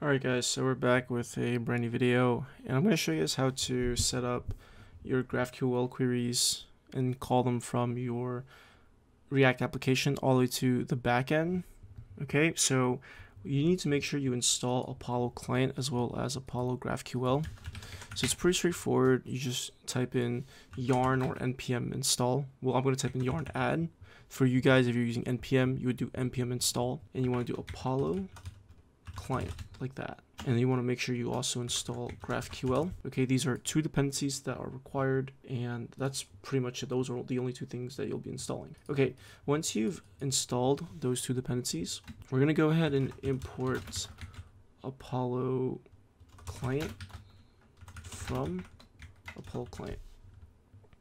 Alright guys, so we're back with a brand new video and I'm going to show you guys how to set up your GraphQL queries and call them from your React application all the way to the backend. Okay, so you need to make sure you install Apollo client as well as Apollo GraphQL. So it's pretty straightforward. You just type in yarn or npm install. Well, I'm going to type in yarn add. For you guys, if you're using npm, you would do npm install and you want to do Apollo client like that. And you want to make sure you also install GraphQL. Okay, these are two dependencies that are required, and that's pretty much it. Those are the only two things that you'll be installing. Okay, once you've installed those two dependencies, we're going to go ahead and import Apollo client from Apollo client.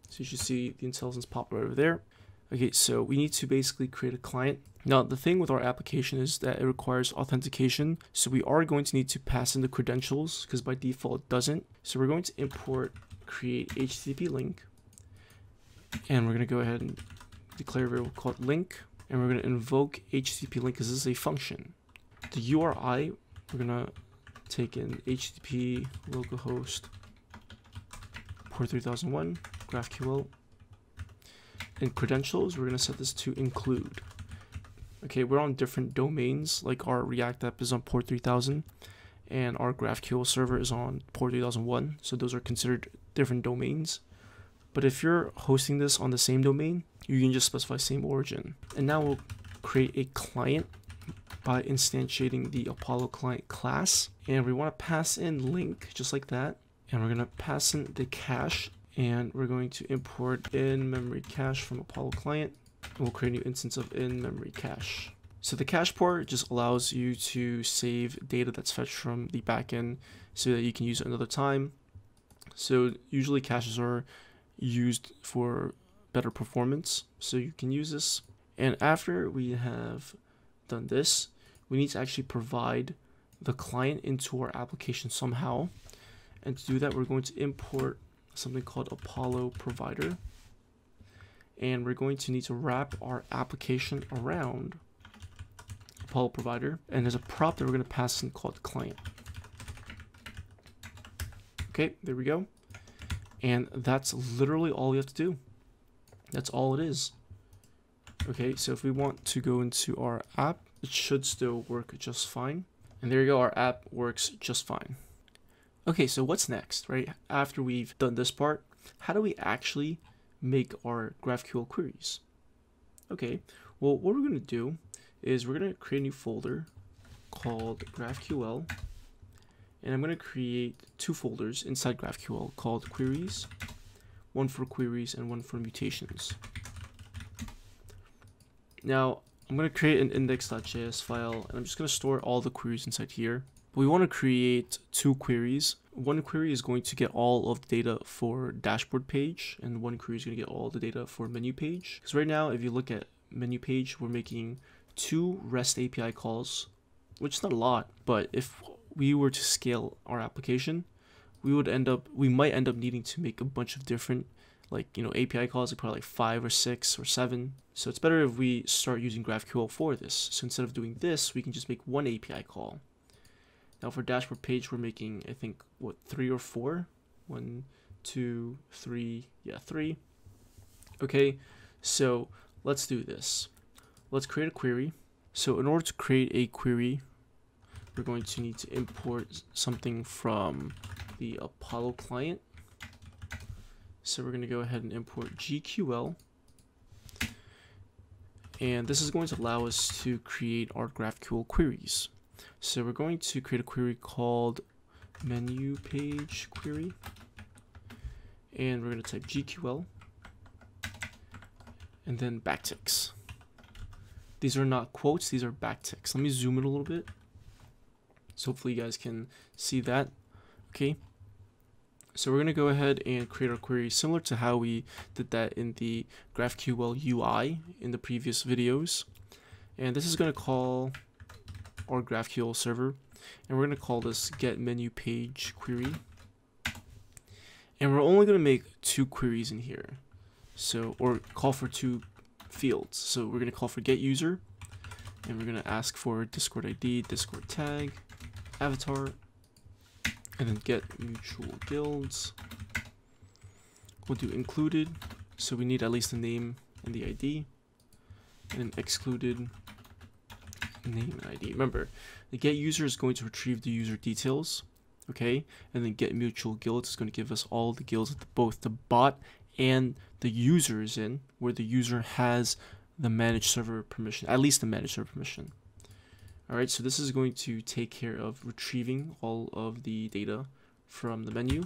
So you should see the IntelliSense pop right over there. Okay, so we need to basically create a client. Now, the thing with our application is that it requires authentication. So we are going to need to pass in the credentials because by default it doesn't. So we're going to import create HTTP link. And we're going to go ahead and declare a variable called link. And we're going to invoke HTTP link because this is a function. The URI, we're going to take in HTTP localhost port 3001 GraphQL And credentials, we're going to set this to include. Okay, we're on different domains, like our React app is on port 3000 and our GraphQL server is on port 3001. So those are considered different domains. But if you're hosting this on the same domain, you can just specify same origin. And now we'll create a client by instantiating the Apollo client class. And we want to pass in link just like that. And we're going to pass in the cache and we're going to import in memory cache from Apollo client. We'll create a new instance of in memory cache. So the cache port just allows you to save data that's fetched from the backend so that you can use it another time. So usually caches are used for better performance. So you can use this. And after we have done this, we need to actually provide the client into our application somehow. And to do that, we're going to import something called Apollo provider. And we're going to need to wrap our application around Apollo provider. And there's a prop that we're going to pass in called client. Okay, there we go. And that's literally all we have to do. That's all it is. Okay, so if we want to go into our app, it should still work just fine. And there you go, our app works just fine. Okay, so what's next, right? After we've done this part, how do we actually make our GraphQL queries? Okay, well, what we're going to do is we're going to create a new folder called GraphQL, and I'm going to create two folders inside GraphQL called queries, one for queries and one for mutations. Now, I'm going to create an index.js file, and I'm just going to store all the queries inside here we want to create two queries. One query is going to get all of the data for dashboard page, and one query is going to get all the data for menu page. Because right now, if you look at menu page, we're making two REST API calls, which is not a lot, but if we were to scale our application, we would end up, we might end up needing to make a bunch of different like you know API calls, like probably like five or six or seven. So it's better if we start using GraphQL for this. So instead of doing this, we can just make one API call. Now for dashboard page, we're making, I think, what, three or four? One, two, three, yeah, three. Okay, so let's do this. Let's create a query. So in order to create a query, we're going to need to import something from the Apollo client. So we're going to go ahead and import GQL. And this is going to allow us to create our GraphQL queries. So we're going to create a query called menu page query. And we're going to type GQL and then backticks. These are not quotes, these are backticks. Let me zoom in a little bit. So hopefully you guys can see that. Okay. So we're going to go ahead and create our query similar to how we did that in the GraphQL UI in the previous videos. And this is going to call our GraphQL server. And we're going to call this get menu page query. And we're only going to make two queries in here. So, or call for two fields. So we're going to call for get user. And we're going to ask for Discord ID, Discord tag. avatar, and then get mutual guilds. We'll do included, so we need at least the name and the ID, and then excluded name and ID. Remember, the get user is going to retrieve the user details, okay, and then get mutual guilds is going to give us all the guilds that both the bot and the user is in, where the user has the managed server permission, at least the managed server permission. All right, so this is going to take care of retrieving all of the data from the menu.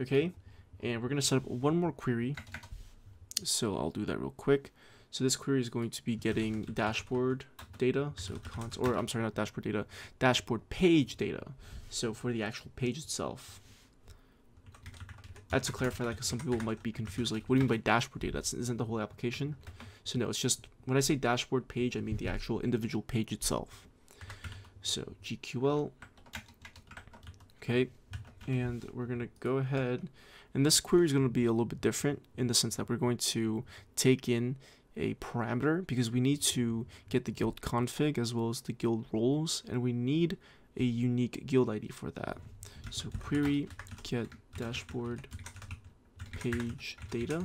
Okay, and we're going to set up one more query. So I'll do that real quick. So this query is going to be getting dashboard data. So const or I'm sorry, not dashboard data, dashboard page data. So for the actual page itself. Had to clarify that because some people might be confused. Like, what do you mean by dashboard data? That's, isn't the whole application? So no, it's just when I say dashboard page, I mean the actual individual page itself. So GQL. Okay, and we're gonna go ahead, and this query is gonna be a little bit different in the sense that we're going to take in a parameter because we need to get the guild config as well as the guild roles, and we need a unique guild ID for that. So query get dashboard page data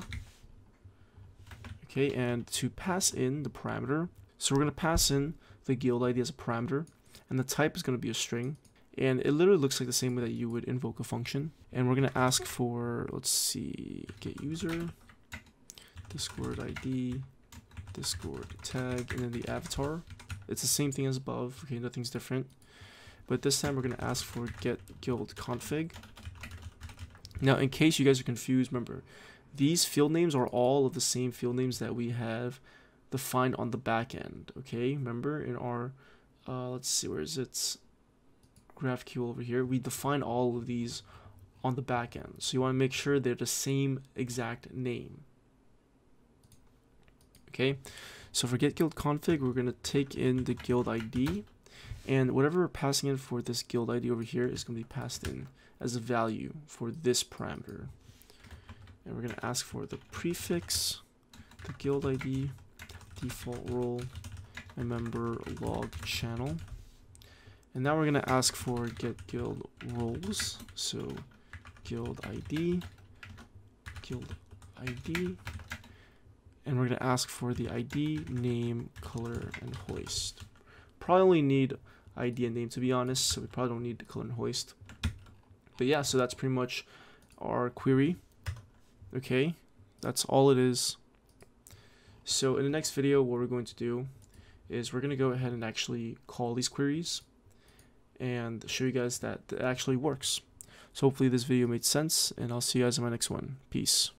Okay, and to pass in the parameter, so we're going to pass in the guild ID as a parameter, and the type is going to be a string. And it literally looks like the same way that you would invoke a function. And we're going to ask for, let's see, get user, Discord ID, Discord tag, and then the avatar. It's the same thing as above. Okay, nothing's different. But this time we're going to ask for get guild config. Now, in case you guys are confused, remember, these field names are all of the same field names that we have defined on the back end. Okay, remember in our, uh, let's see, where is it? GraphQL over here. We define all of these on the back end. So you want to make sure they're the same exact name. Okay, so for get guild config, we're going to take in the guild ID. And whatever we're passing in for this guild ID over here is going to be passed in as a value for this parameter and we're going to ask for the prefix, the guild ID, default role, and member log channel. And now we're going to ask for get guild roles. So guild ID, guild ID, and we're going to ask for the ID, name, color, and hoist. Probably only need ID and name to be honest, so we probably don't need the color and hoist. But yeah, so that's pretty much our query. Okay, that's all it is. So in the next video, what we're going to do is we're going to go ahead and actually call these queries and show you guys that it actually works. So hopefully this video made sense, and I'll see you guys in my next one. Peace.